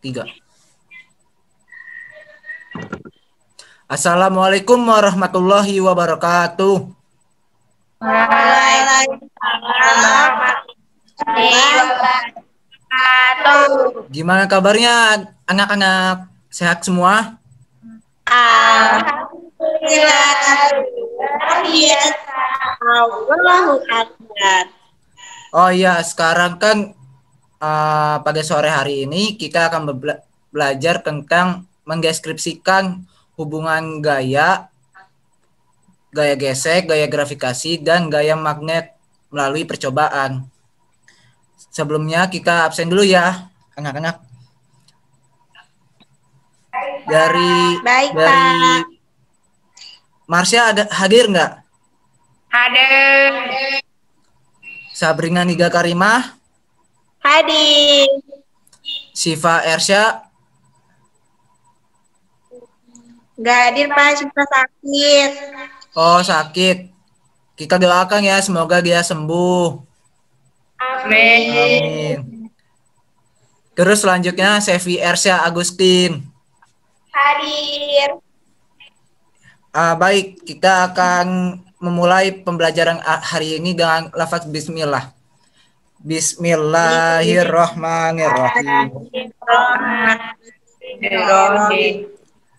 tiga. Assalamualaikum warahmatullahi wabarakatuh. Waalaikumsalam wabarakatuh. Gimana kabarnya anak-anak? Sehat semua? Alhamdulillah. Allahu Akbar. Oh iya, sekarang kan uh, pada sore hari ini kita akan bela- belajar tentang mendeskripsikan hubungan gaya, gaya gesek, gaya grafikasi, dan gaya magnet melalui percobaan. Sebelumnya kita absen dulu ya, anak-anak. Dari Baik, dari Marsha ada hadir nggak? Hadir. Sabrina Niga Karimah, Hadir. Siva Ersya, Gak hadir Pak, cuma sakit. oh sakit. Kita doakan ya, semoga dia sembuh. Amin. Amin. Terus selanjutnya Sevi Ersya Agustin. Hadir. Ah, baik, kita akan memulai pembelajaran hari ini dengan lafaz Bismillah. Bismillahirrahmanirrahim.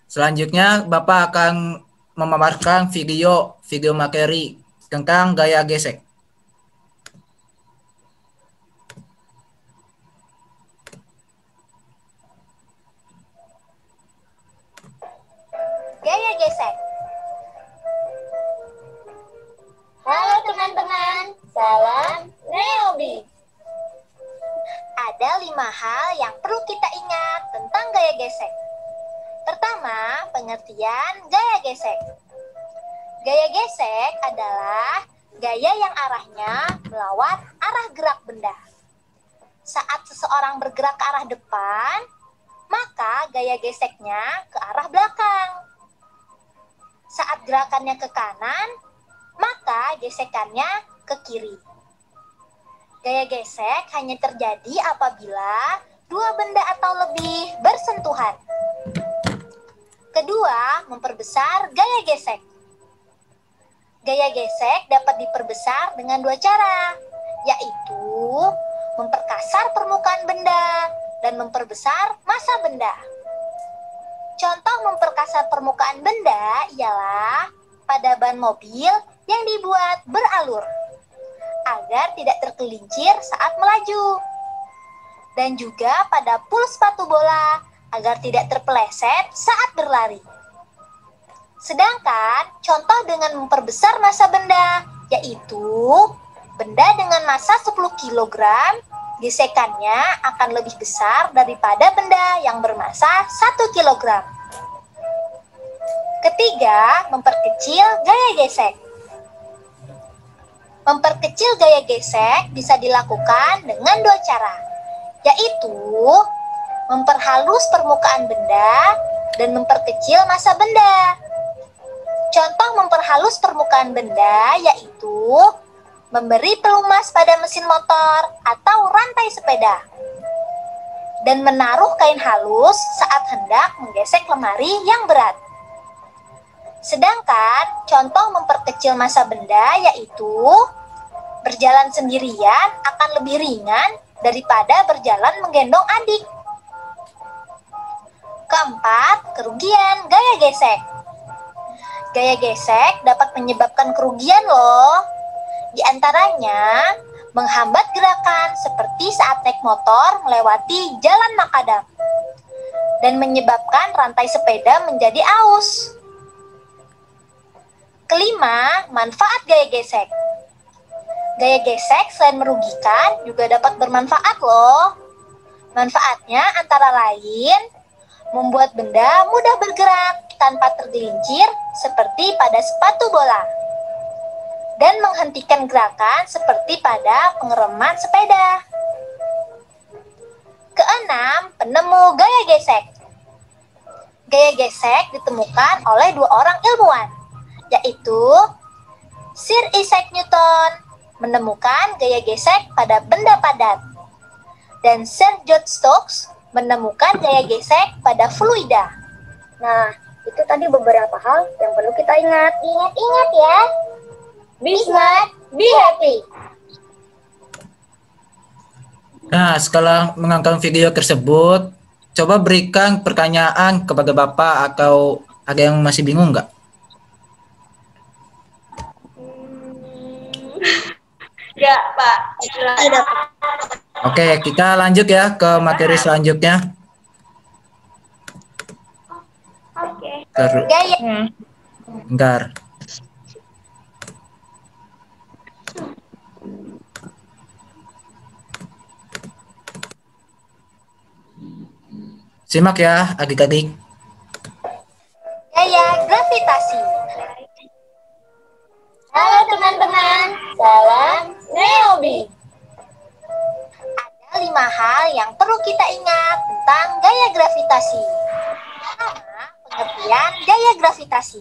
Selanjutnya Bapak akan memaparkan video video materi tentang gaya gesek. Gaya gesek. Halo teman-teman, salam Neobi. Lima hal yang perlu kita ingat tentang gaya gesek. Pertama, pengertian gaya gesek. Gaya gesek adalah gaya yang arahnya melawan arah gerak benda. Saat seseorang bergerak ke arah depan, maka gaya geseknya ke arah belakang. Saat gerakannya ke kanan, maka gesekannya ke kiri. Gaya gesek hanya terjadi apabila dua benda atau lebih bersentuhan. Kedua, memperbesar gaya gesek. Gaya gesek dapat diperbesar dengan dua cara, yaitu memperkasar permukaan benda dan memperbesar massa benda. Contoh memperkasar permukaan benda ialah pada ban mobil yang dibuat beralur tergelincir saat melaju. Dan juga pada pul sepatu bola agar tidak terpeleset saat berlari. Sedangkan contoh dengan memperbesar massa benda yaitu benda dengan massa 10 kg gesekannya akan lebih besar daripada benda yang bermassa 1 kg. Ketiga, memperkecil gaya gesek. Memperkecil gaya gesek bisa dilakukan dengan dua cara, yaitu memperhalus permukaan benda dan memperkecil massa benda. Contoh memperhalus permukaan benda yaitu memberi pelumas pada mesin motor atau rantai sepeda dan menaruh kain halus saat hendak menggesek lemari yang berat. Sedangkan contoh memperkecil massa benda yaitu berjalan sendirian akan lebih ringan daripada berjalan menggendong adik. Keempat, kerugian gaya gesek. Gaya gesek dapat menyebabkan kerugian loh. Di antaranya, menghambat gerakan seperti saat naik motor melewati jalan makadam dan menyebabkan rantai sepeda menjadi aus. Kelima, manfaat gaya gesek. Gaya gesek selain merugikan juga dapat bermanfaat loh. Manfaatnya antara lain membuat benda mudah bergerak tanpa tergelincir seperti pada sepatu bola dan menghentikan gerakan seperti pada pengereman sepeda. Keenam, penemu gaya gesek. Gaya gesek ditemukan oleh dua orang ilmuwan, yaitu Sir Isaac Newton menemukan gaya gesek pada benda padat dan Sir George Stokes menemukan gaya gesek pada fluida. Nah, itu tadi beberapa hal yang perlu kita ingat. Ingat-ingat ya. Be smart, be happy. Nah, setelah menonton video tersebut, coba berikan pertanyaan kepada Bapak atau ada yang masih bingung nggak? Ya, Pak. Ada Oke, kita lanjut ya ke materi selanjutnya. Oke. Ter- Gaya Bentar. Simak ya adik-adik. gaya gravitasi. Halo teman-teman, salam lima hal yang perlu kita ingat tentang gaya gravitasi. Pertama, pengertian gaya gravitasi.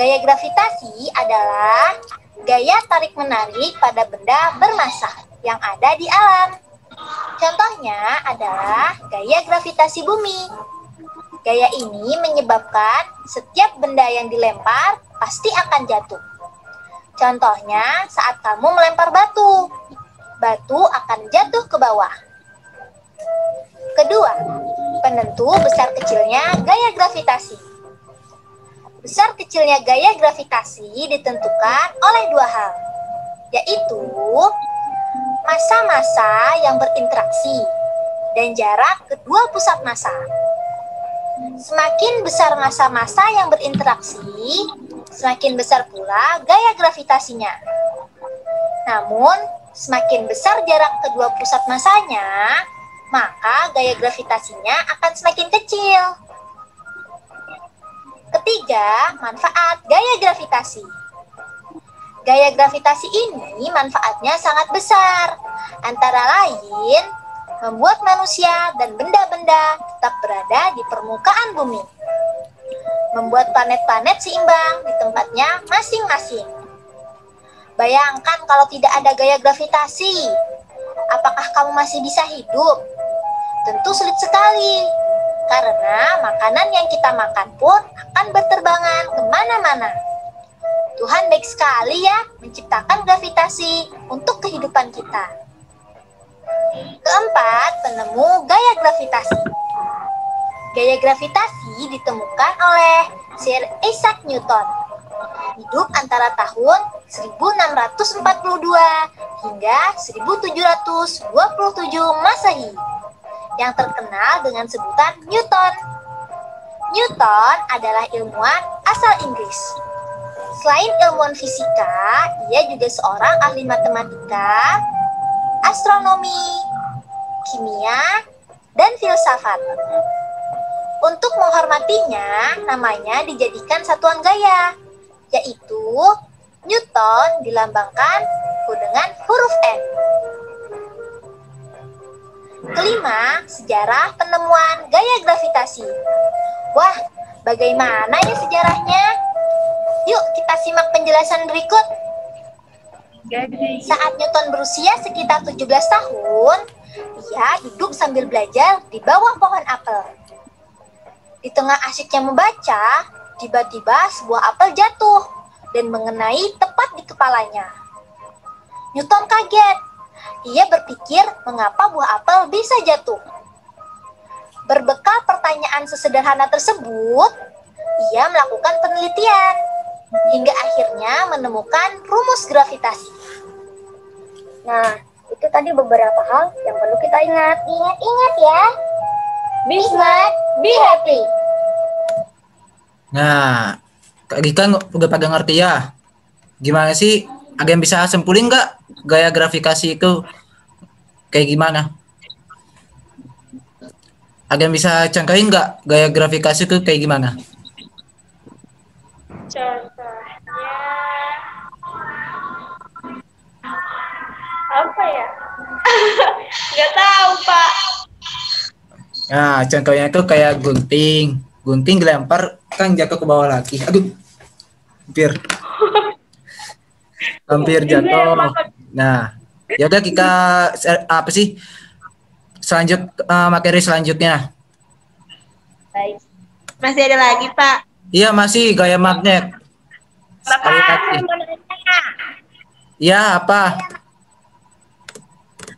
Gaya gravitasi adalah gaya tarik-menarik pada benda bermassa yang ada di alam. Contohnya adalah gaya gravitasi bumi. Gaya ini menyebabkan setiap benda yang dilempar pasti akan jatuh. Contohnya saat kamu melempar batu, batu akan jatuh ke bawah. Kedua, penentu besar kecilnya gaya gravitasi. Besar kecilnya gaya gravitasi ditentukan oleh dua hal, yaitu massa-massa yang berinteraksi dan jarak kedua pusat massa. Semakin besar massa-massa yang berinteraksi, semakin besar pula gaya gravitasinya. Namun, semakin besar jarak kedua pusat massanya, maka gaya gravitasinya akan semakin kecil. Ketiga, manfaat gaya gravitasi. Gaya gravitasi ini manfaatnya sangat besar, antara lain membuat manusia dan benda-benda tetap berada di permukaan bumi. Membuat planet-planet seimbang di tempatnya masing-masing. Bayangkan kalau tidak ada gaya gravitasi, apakah kamu masih bisa hidup? Tentu sulit sekali, karena makanan yang kita makan pun akan berterbangan ke mana-mana. Tuhan baik sekali ya menciptakan gravitasi untuk kehidupan kita. Keempat, penemu gaya gravitasi. Gaya gravitasi ditemukan oleh Sir Isaac Newton. Hidup antara tahun 1642 hingga 1727 Masehi yang terkenal dengan sebutan Newton. Newton adalah ilmuwan asal Inggris. Selain ilmuwan fisika, ia juga seorang ahli matematika, astronomi, kimia, dan filsafat. Untuk menghormatinya, namanya dijadikan satuan gaya, yaitu Newton dilambangkan dengan huruf N. Kelima, sejarah penemuan gaya gravitasi. Wah, bagaimana ya sejarahnya? Yuk kita simak penjelasan berikut. Saat Newton berusia sekitar 17 tahun, ia duduk sambil belajar di bawah pohon apel. Di tengah asyiknya membaca, tiba-tiba sebuah apel jatuh dan mengenai tepat di kepalanya. Newton kaget. Ia berpikir mengapa buah apel bisa jatuh. Berbekal pertanyaan sesederhana tersebut, ia melakukan penelitian hingga akhirnya menemukan rumus gravitasi. Nah, itu tadi beberapa hal yang perlu kita ingat. Ingat-ingat ya. Be smart, be happy. Nah, Kak Gika ng- udah pada ngerti ya? Gimana sih? Ada yang bisa sempulin nggak gaya gravitasi itu kayak gimana? Ada yang bisa cangkain nggak gaya gravitasi itu kayak gimana? Contohnya apa ya? Nggak tahu Pak. Nah, contohnya itu kayak gunting. Gunting dilempar kan jatuh ke bawah lagi. Aduh. Hampir. Hampir jatuh. Nah, ya udah kita apa sih? selanjut eh, materi selanjutnya. Baik. Masih ada lagi, Pak. Iya masih gaya magnet. Sekali lagi. nanya. Iya apa?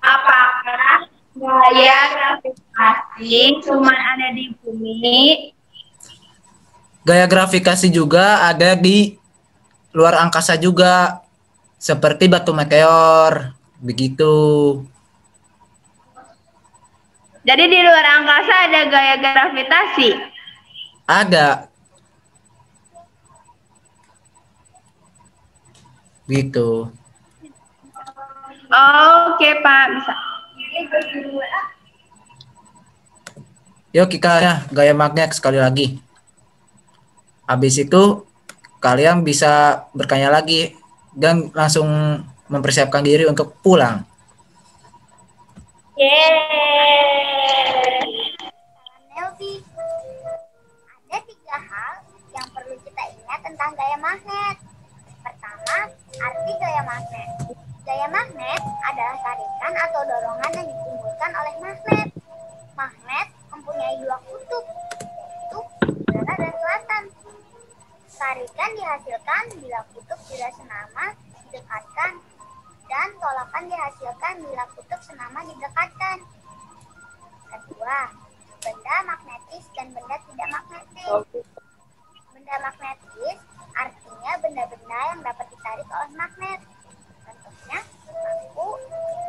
Apakah gaya gravitasi cuma ada di bumi? Gaya grafikasi juga ada di luar angkasa juga. Seperti batu meteor. Begitu. Jadi di luar angkasa ada gaya gravitasi. Ada. Gitu. Oke, Pak. Bisa. Yuk kita ya, gaya magnet sekali lagi. Habis itu kalian bisa bertanya lagi dan langsung mempersiapkan diri untuk pulang. Nelvi, didekatkan. Kedua, benda magnetis dan benda tidak magnetis. Benda magnetis artinya benda-benda yang dapat ditarik oleh magnet. Contohnya lampu,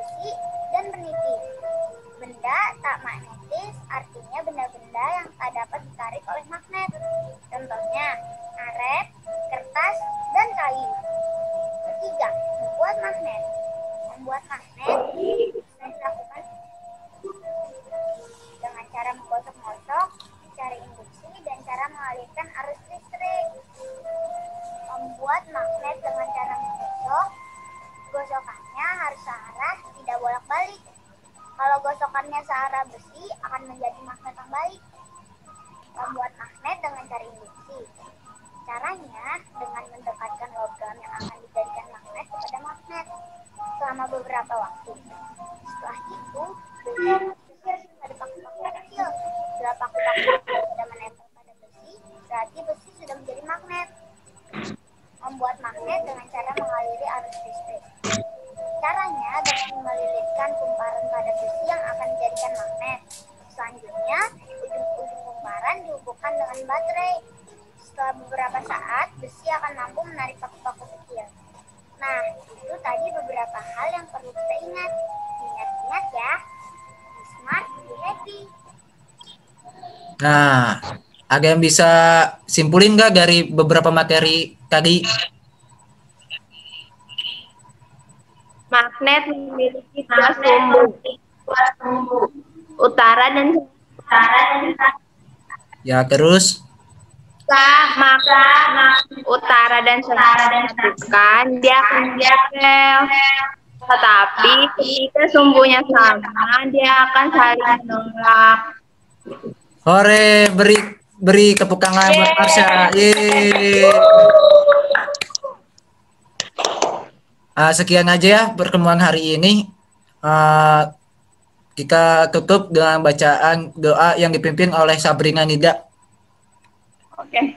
besi, dan peniti. Benda tak magnetis artinya benda-benda yang tak dapat ditarik oleh magnet. Contohnya karet, kertas, dan kayu. Ketiga, membuat magnet. Membuat magnet cara menggosok-gosok, cara induksi, dan cara mengalirkan arus listrik. Membuat magnet dengan cara menggosok, gosokannya harus searah, tidak bolak-balik. Kalau gosokannya searah besi, akan menjadi magnet yang baik. Membuat magnet dengan cara induksi. Caranya dengan mendekatkan logam yang akan dijadikan magnet kepada magnet selama beberapa waktu. Setelah itu, besi harus pada paku-paku kecil. Bila paku-paku sudah menempel pada besi, berarti besi sudah menjadi magnet. Membuat magnet dengan cara mengaliri arus listrik. Caranya dengan melilitkan kumparan pada besi yang akan dijadikan magnet. Selanjutnya, ujung-ujung kumparan dihubungkan dengan baterai. Setelah beberapa saat, besi akan mampu menarik paku-paku kecil. Nah, itu tadi beberapa hal yang perlu kita ingat. Nah, ada yang bisa simpulin nggak dari beberapa materi tadi? Magnet memiliki dua sumbu. Utara dan utara dan Ya terus. maka utara dan selatan disatukan dia akan menempel. Tetapi ketika sumbunya sama, dia akan saling menolak. Hore, beri beri tepuk tangan buat Marsha. Yeay. Ah, sekian aja ya pertemuan hari ini. Ah, kita tutup dengan bacaan doa yang dipimpin oleh Sabrina Nida. Oke.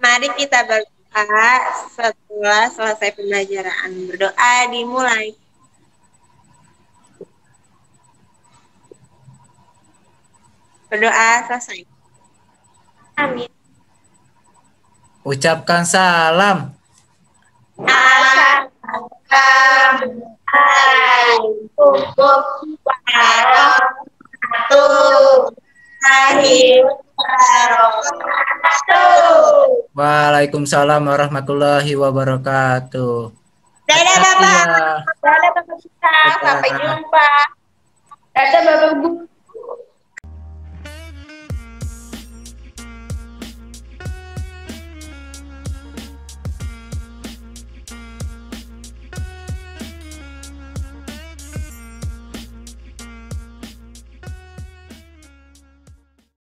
Mari kita berdoa setelah selesai pembelajaran. Berdoa dimulai. Berdoa selesai. Amin. Ucapkan salam. Assalamualaikum warahmatullahi wabarakatuh. Waalaikumsalam warahmatullahi wabarakatuh. Dadah Bapak. Dadah Bapak kita. Sampai jumpa. Dadah Bapak Guru.